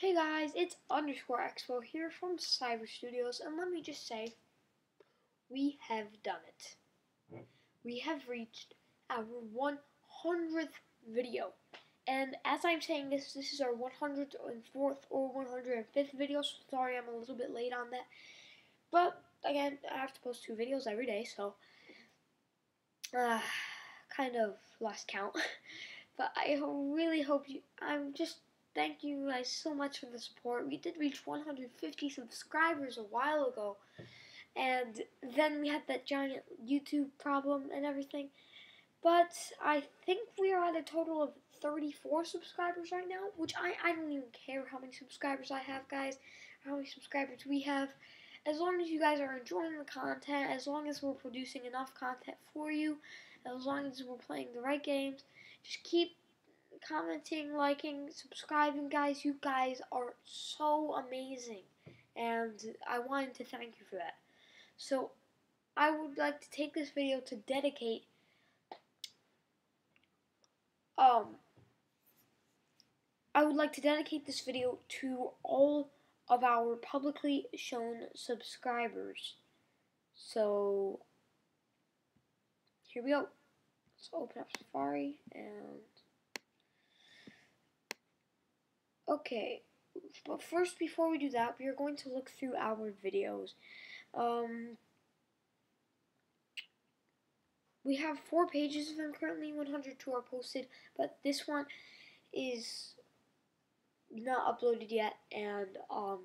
Hey guys, it's underscore expo here from Cyber Studios, and let me just say, we have done it. We have reached our 100th video. And as I'm saying this, this is our 104th or 105th video, so sorry I'm a little bit late on that. But, again, I have to post two videos every day, so, uh, kind of lost count. but I really hope you, I'm just thank you guys so much for the support. We did reach 150 subscribers a while ago, and then we had that giant YouTube problem and everything. But I think we are at a total of 34 subscribers right now, which I, I don't even care how many subscribers I have, guys, how many subscribers we have. As long as you guys are enjoying the content, as long as we're producing enough content for you, as long as we're playing the right games, just keep commenting, liking, subscribing, guys. You guys are so amazing. And I wanted to thank you for that. So, I would like to take this video to dedicate um I would like to dedicate this video to all of our publicly shown subscribers. So here we go. Let's open up Safari and Okay, but first, before we do that, we are going to look through our videos. Um, we have four pages of them currently, 102 are posted, but this one is not uploaded yet, and um,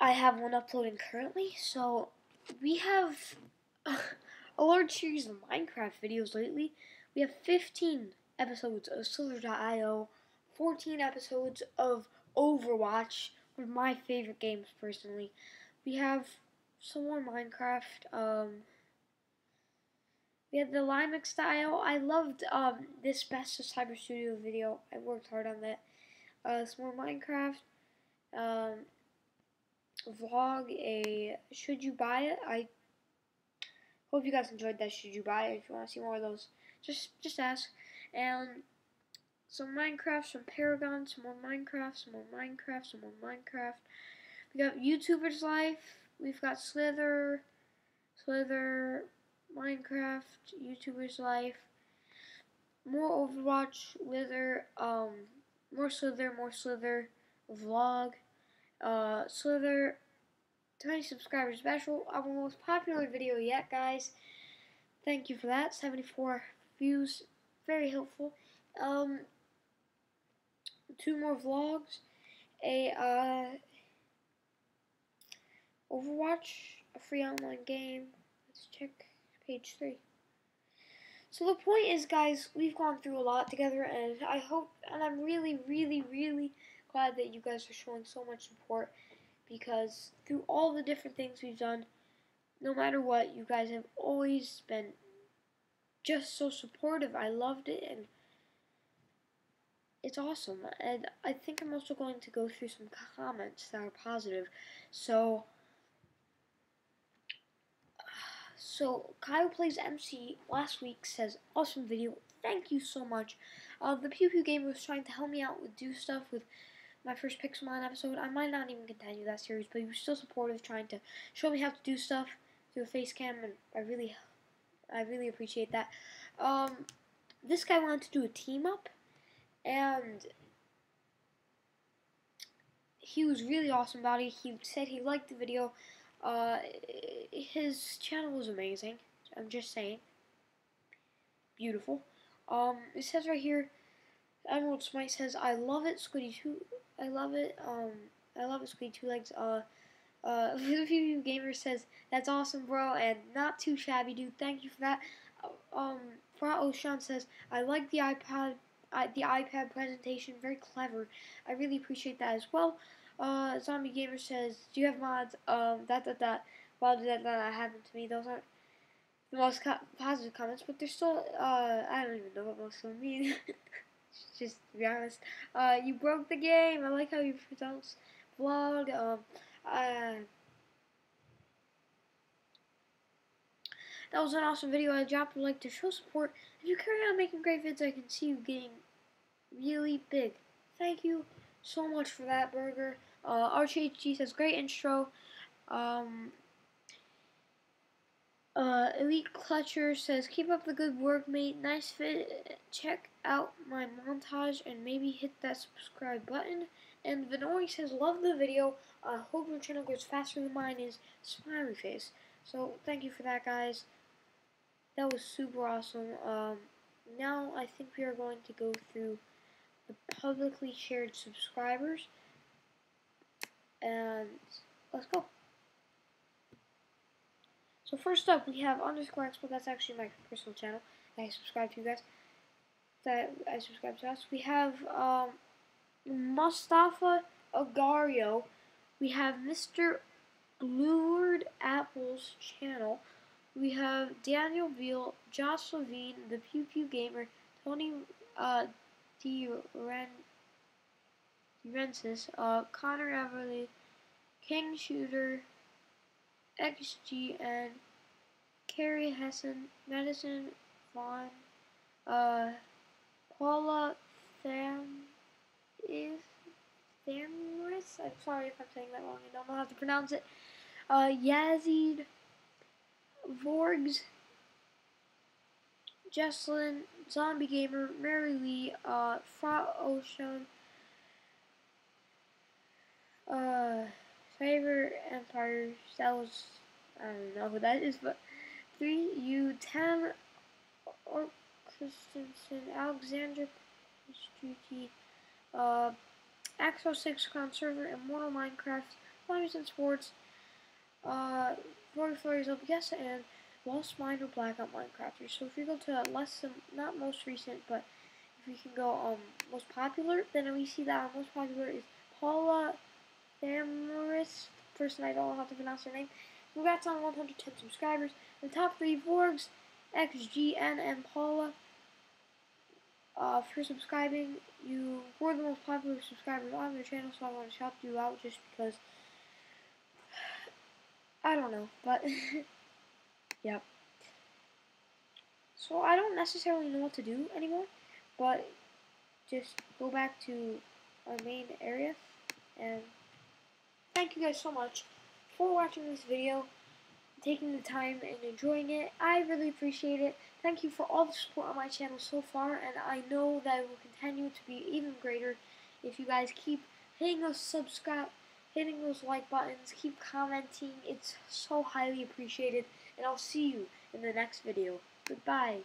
I have one uploading currently, so we have a large series of Minecraft videos lately. We have 15 episodes of Slither.io, 14 episodes of Overwatch, one of my favorite games personally. We have some more Minecraft. Um, we had the Limex style. I loved um, this Best of Cyber Studio video. I worked hard on that. Uh, some more Minecraft. Um, vlog, a Should You Buy It? I hope you guys enjoyed that Should You Buy It. If you want to see more of those, just just ask and some Minecraft, some Paragon, some more Minecraft, some more Minecraft, some more Minecraft. We got YouTuber's Life. We've got Slither, Slither, Minecraft, YouTuber's Life. More Overwatch, Slither, um, more Slither, more Slither, Vlog, uh, Slither, 20 subscribers special, our most popular video yet, guys. Thank you for that. 74 views very helpful. Um, two more vlogs, a uh, Overwatch, a free online game. Let's check page three. So the point is, guys, we've gone through a lot together, and I hope, and I'm really, really, really glad that you guys are showing so much support because through all the different things we've done, no matter what, you guys have always been just so supportive. I loved it and it's awesome. And I think I'm also going to go through some comments that are positive. So, so Kyle plays MC last week says awesome video. Thank you so much. Uh, the Pew Pew Gamer was trying to help me out with do stuff with my first Pixelmon episode. I might not even continue that series, but he was still supportive, trying to show me how to do stuff through a face cam, and I really I really appreciate that. Um, this guy wanted to do a team up, and he was really awesome about it. He said he liked the video. Uh, his channel was amazing. I'm just saying. Beautiful. Um, it says right here, Emerald Smite says, I love it, Squiddy two. I love it. Um, I love it, Squiddy two legs. Uh, uh, View Gamer says, that's awesome, bro, and not too shabby, dude. Thank you for that. Uh, um, Frat O'Shawn says, I like the iPad, the iPad presentation, very clever. I really appreciate that as well. Uh, Zombie Gamer says, do you have mods? Um, that, that, that. Why did that, that happen to me? Those aren't the most co positive comments, but they're still, uh, I don't even know what most of them mean. Just to be honest. Uh, you broke the game. I like how you pronounce vlog. Um, uh, that was an awesome video. I dropped a like to show support. If you carry on making great vids, I can see you getting really big. Thank you so much for that burger. Uh, RCHG says great intro. Um, uh, Elite Clutcher says, keep up the good work, mate. Nice fit. Check out my montage and maybe hit that subscribe button. And Venori says, love the video. I uh, hope your channel grows faster than mine is. Smiley face. So, thank you for that, guys. That was super awesome. Um, now, I think we are going to go through the publicly shared subscribers. And let's go. So first up, we have underscore expo. That's actually my personal channel. I subscribe to you guys. That I subscribe to us. We have um, Mustafa Agario. We have Mr. Blueward Apple's channel. We have Daniel Veal, Josh Levine, the Pew Pew Gamer, Tony uh, D. Rensis, uh, Connor Everly, King Shooter, XGN, Carrie Hessen, Madison Vaughn, uh, Paula Tham is Thamris. I'm sorry if I'm saying that wrong. I don't know how to pronounce it. Uh, Yazid, Vorgs, Jesslyn, Zombie Gamer, Mary Lee, uh, Fra Ocean, uh, Favor Empires. That was I don't know who that is, but three U ten or Christensen, Alexander Struti, uh, Axo Six Crown Server, Immortal Minecraft, Flames and Sports, uh, Rory Flurries of Yes, and Lost Mind or Blackout Minecrafters. So if you go to less than, not most recent, but if we can go um most popular, then we see that most popular is Paula Thamaris, person I don't know how to pronounce her name. Congrats on 110 subscribers. The top three Vorgs, XGN, and Paula. Uh, for subscribing, you were the most popular subscribers on the channel, so I want to shout you out just because. I don't know, but. yep. So I don't necessarily know what to do anymore, but just go back to our main area and thank you guys so much for watching this video, taking the time and enjoying it. I really appreciate it. Thank you for all the support on my channel so far, and I know that it will continue to be even greater if you guys keep hitting those subscribe, hitting those like buttons, keep commenting. It's so highly appreciated, and I'll see you in the next video. Goodbye.